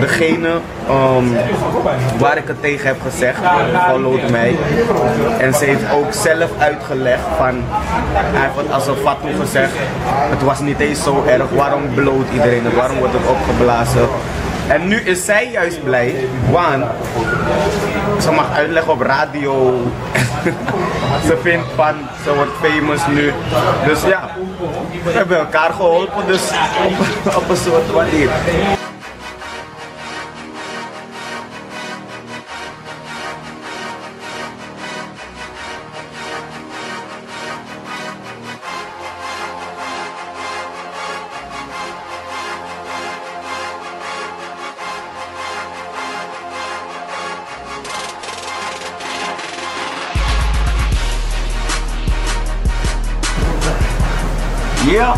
degene um, waar ik het tegen heb gezegd, followt mij. En ze heeft ook zelf uitgelegd van, het als een fatu gezegd, het was niet eens zo erg, waarom bloot iedereen waarom wordt het opgeblazen? En nu is zij juist blij, want ze mag uitleggen op radio. ze vindt van, ze wordt famous nu. Dus ja, we hebben elkaar geholpen, dus op, op een soort manier. Ja.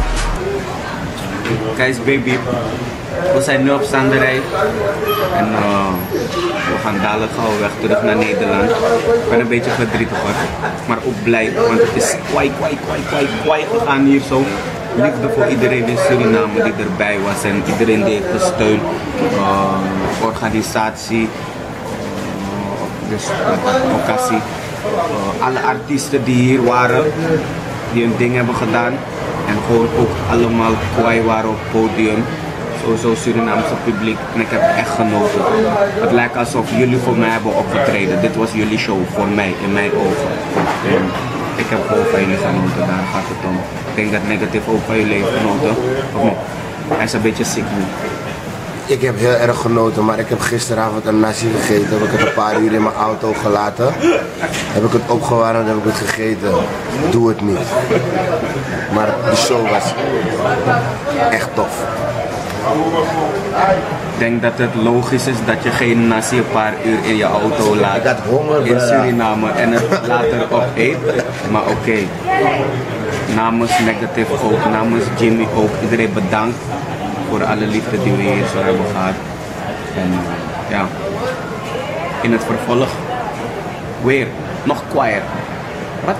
Guys, baby. We zijn nu op Sanderij. En uh, we gaan dadelijk gauw weg terug naar Nederland. Ik ben een beetje verdrietig. Maar ook blij, want het is kwai, kwai, kwai, kwai, kwai gegaan hier zo. Liefde voor iedereen in Suriname die erbij was en iedereen die heeft gesteund. Uh, organisatie, uh, dus alle artiesten die hier waren, die hun ding hebben gedaan. En gewoon ook allemaal kwaai waren op het podium. Sowieso Surinaamse publiek. En ik heb echt genoten. Het lijkt alsof jullie voor mij hebben opgetreden. Dit was jullie show voor mij, in mijn ogen. En ik heb gewoon van jullie genoten, daar gaat het om. Ik denk dat negatief ook van jullie heeft genoten. Hij is een beetje ziek nu. Ik heb heel erg genoten, maar ik heb gisteravond een nasi gegeten. Heb ik het een paar uur in mijn auto gelaten. Heb ik het opgewarmd, heb ik het gegeten. Doe het niet. Maar de show was echt tof. Ik denk dat het logisch is dat je geen nasi een paar uur in je auto laat. Ik had honger, in. Suriname en het later opeet. Maar oké. Namens Negative ook, namens Jimmy ook. Iedereen bedankt voor alle liefde die we hier zo hebben gehad. En ja, in het vervolg weer nog choir. Wat?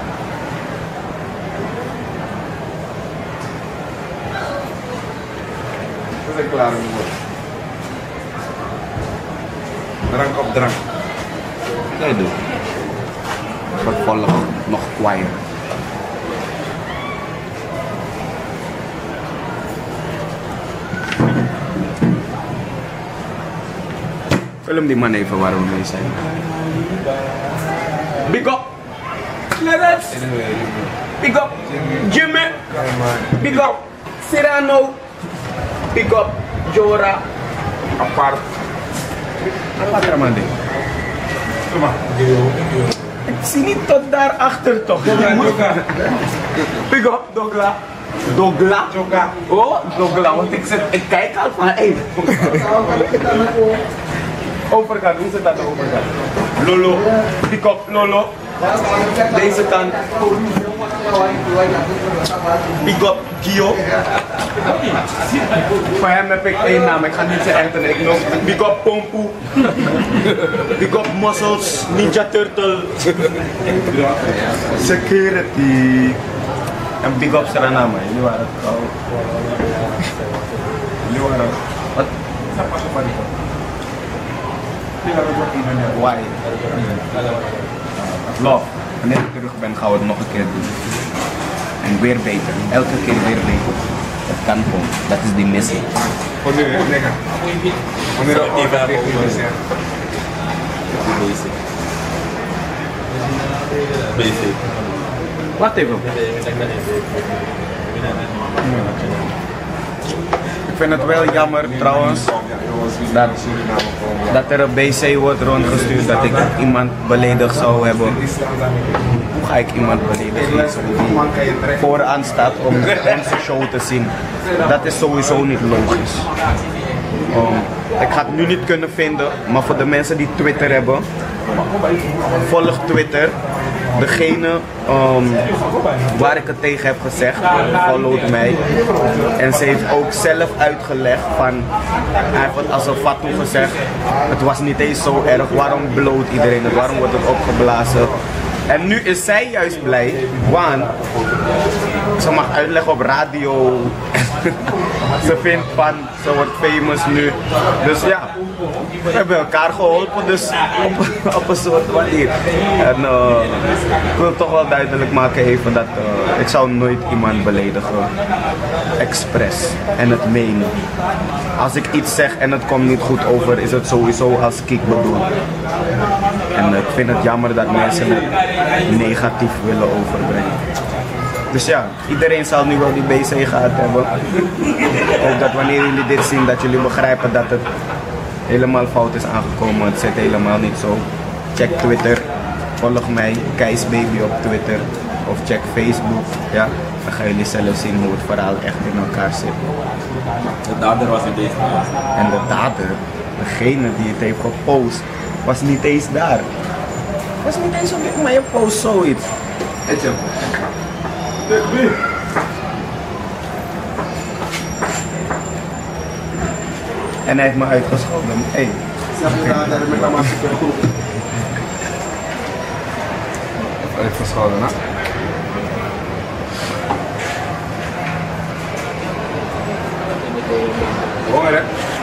We zijn klaar mee. Drank op drank. Jij doet. Vervolg nog choir. Film die man even waar we mee zijn. Big up! Clarence! Big up! Jimmy! Big up! Cyrano! Big up! Jora! Apart! Apart Ramande. Kom maar. Ik zie niet tot daar achter toch? Up, Dogla. Dogla? Joka. Oh, Dogla, want ik, zit, ik kijk al van, hé. Overkant, hoe zit dat de overkant? Lolo, pick up, Lolo. Deze kant. Big up, Gio. Voor hem heb ik één naam, ik ga niet zijn echte ik noem Big up, Pompu. Big up, Muscles, Ninja Turtle. Security. En big up Suriname, jullie waren het al. Jullie waren Wat? Why? Love. Wanneer ik terug ben, gaan we het nog een keer doen. En weer beter. Elke keer weer beter. Het kan gewoon. Dat is die missie. Nu, lekker. Wanneer even Basic. Basic. Wacht even. Ik vind het wel jammer trouwens dat, dat er een BC wordt rondgestuurd dat ik iemand beledigd zou hebben. Hoe ga ik iemand beledigen die vooraan staat om onze show te zien? Dat is sowieso niet logisch. Um, ik ga het nu niet kunnen vinden, maar voor de mensen die Twitter hebben, volg Twitter. Degene um, waar ik het tegen heb gezegd, followt mij. En ze heeft ook zelf uitgelegd van, hij heeft als een fatu gezegd, het was niet eens zo erg, waarom bloot iedereen waarom wordt het opgeblazen? En nu is zij juist blij, want ze mag uitleggen op radio. ze vindt van, Ze wordt famous nu. Dus ja, we hebben elkaar geholpen, dus op, een soort manier. En eh, ik wil toch wel duidelijk maken even dat eh, ik zou nooit iemand beledigen. Expres. En het menen. Als ik iets zeg en het komt niet goed over, is het sowieso als ik bedoel. En ik vind het jammer dat mensen het negatief willen overbrengen. Dus ja, iedereen zal nu wel die BC gehad hebben. Ook dat wanneer jullie dit zien, dat jullie begrijpen dat het helemaal fout is aangekomen. Het zit helemaal niet zo. Check Twitter, volg mij, Keis Baby op Twitter. Of check Facebook, ja. Dan gaan jullie zelf zien hoe het verhaal echt in elkaar zit. De dader was in deze plaats. En de dader, degene die het heeft gepost, was niet eens daar. Was niet eens op dit, maar je post zoiets. Het je. En hij heeft me uitgescholden. Hey, Uitgescholden, hè? Honger, hè?